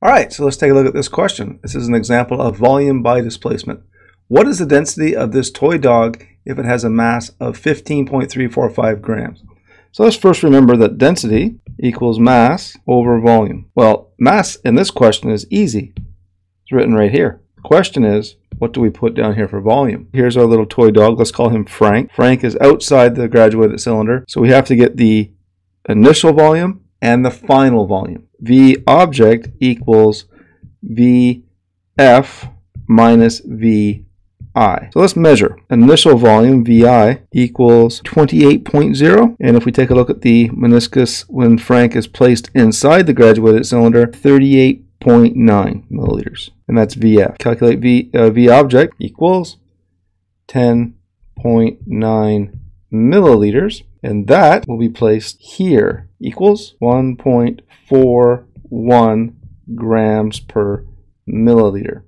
All right, so let's take a look at this question. This is an example of volume by displacement. What is the density of this toy dog if it has a mass of 15.345 grams? So let's first remember that density equals mass over volume. Well, mass in this question is easy. It's written right here. The question is, what do we put down here for volume? Here's our little toy dog. Let's call him Frank. Frank is outside the graduated cylinder, so we have to get the initial volume and the final volume. V object equals VF minus VI. So let's measure. Initial volume, VI, equals 28.0. And if we take a look at the meniscus when Frank is placed inside the graduated cylinder, 38.9 milliliters. And that's VF. Calculate V, uh, v object equals 10.9 milliliters and that will be placed here equals 1.41 grams per milliliter.